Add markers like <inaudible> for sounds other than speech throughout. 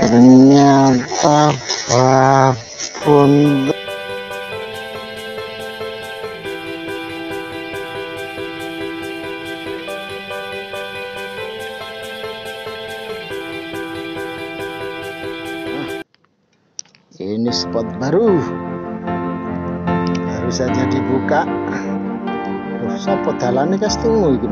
ternyata babon ini spot baru. Baru saja dibuka. Loh, sopo dalane kas tunggu iki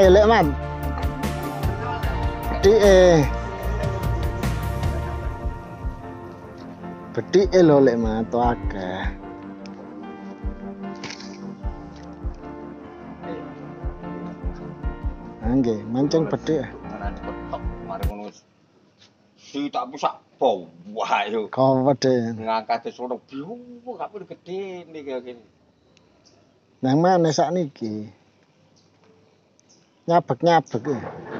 ayo lek man Bedi eh eh lo lek akeh Angge, mancing bedi. Ana dipetok mari ngono wis. Si tak pusak bawah yo. Kau bedi. Ngangkat sono gak gede. Nang mana sak niki? Nyabek-nyabek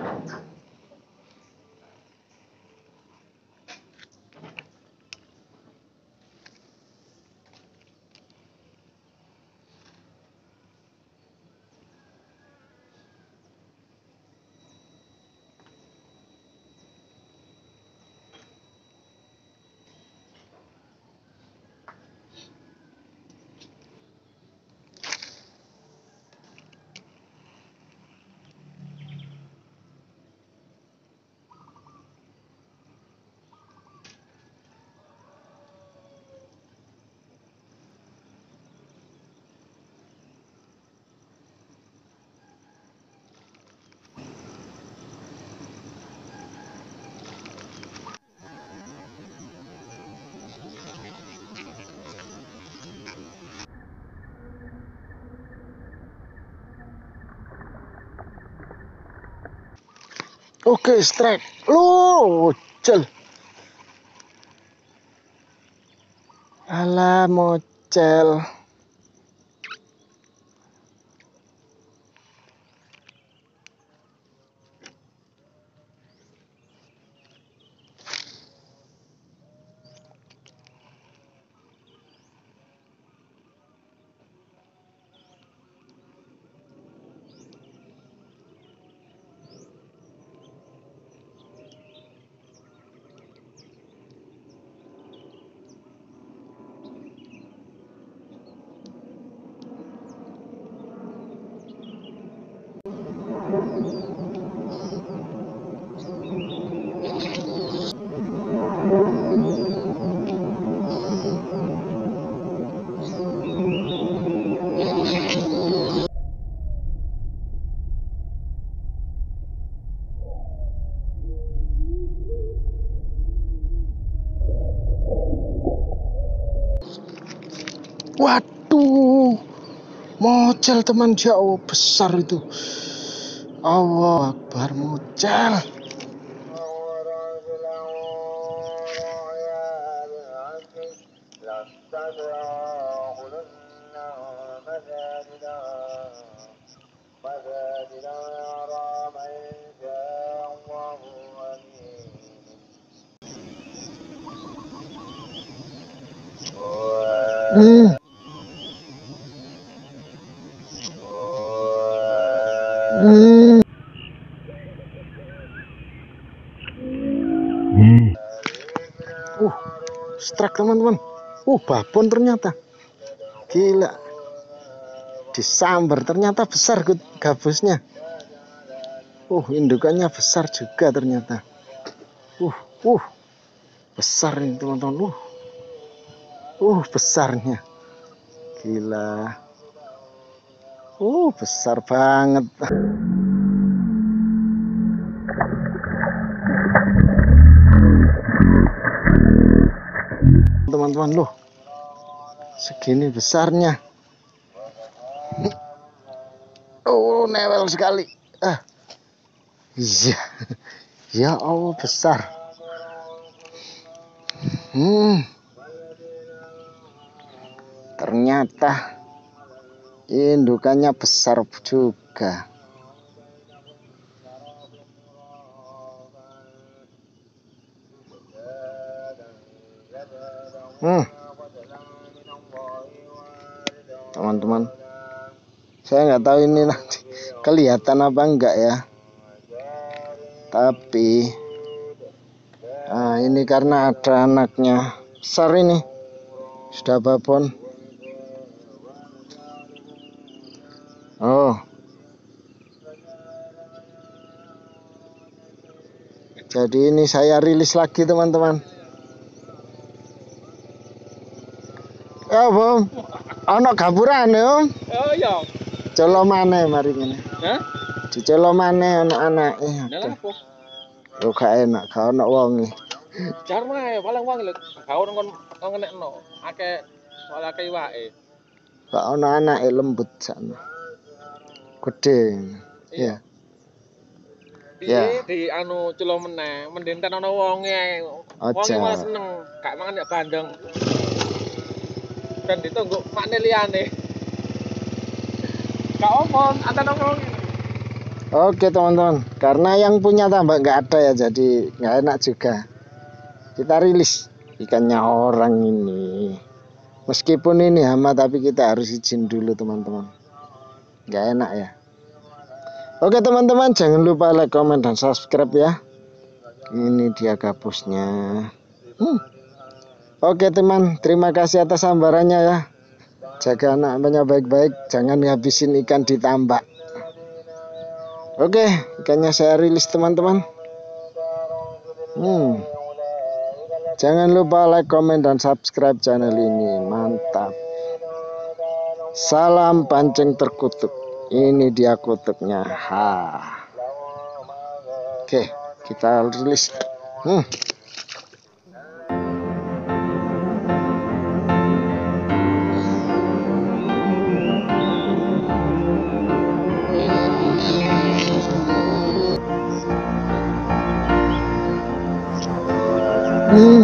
Oke, strike. Loh, mocel. Alah, mocel. Waduh, mocel teman jauh besar itu. Allah Akbar mocel. Hmm. Strike teman-teman. Uh, babon ternyata. Gila. Disambar ternyata besar gabusnya. Uh, indukannya besar juga ternyata. Uh, uh. Besar ini teman-teman. Uh. Uh, besarnya. Gila. Uh, besar banget. Teman-teman loh segini besarnya Oh, newel sekali. Ah. Iya. Ya Allah, besar. Hmm. Ternyata indukannya besar juga. Hmm. Teman-teman, saya nggak tahu ini nanti <laughs> kelihatan apa enggak ya. Tapi, nah ini karena ada anaknya besar ini, sudah babon. Oh. Jadi ini saya rilis lagi teman-teman. Ana gapuran ya, Om. Oh iya. Colo maneh mari ngene. Hah? Dicolo maneh ana anake. Lah apa? Yo gak enak, gak ana wonge. Jar wae paling wong lho. Gawe kon kon ngenekno. Akeh soal akeh iwake. Gak ana anake lembut sana. Gede. Ya. Piye Ya. di anu culo meneh, mending ten ana wonge. Wonge Aja. malah seneng, gak mangan ya bandeng. Dan ditunggu makne liyane. Gak omong, ada nongkrong. Oke teman-teman, karena yang punya tambak nggak ada ya, jadi nggak enak juga. Kita rilis ikannya orang ini. Meskipun ini hama, tapi kita harus izin dulu teman-teman. Nggak enak ya. Oke teman-teman, jangan lupa like, comment, dan subscribe ya. Ini dia gabusnya. Hmm. Oke teman, terima kasih atas sambarannya ya. Jaga anaknya baik-baik, jangan ngabisin ikan di tambak. Oke, ikannya saya rilis teman-teman. Hmm. Jangan lupa like, comment, dan subscribe channel ini. Mantap. Salam pancing terkutuk. Ini dia kutupnya. Ha. Oke, kita rilis. Hmm. Hmm.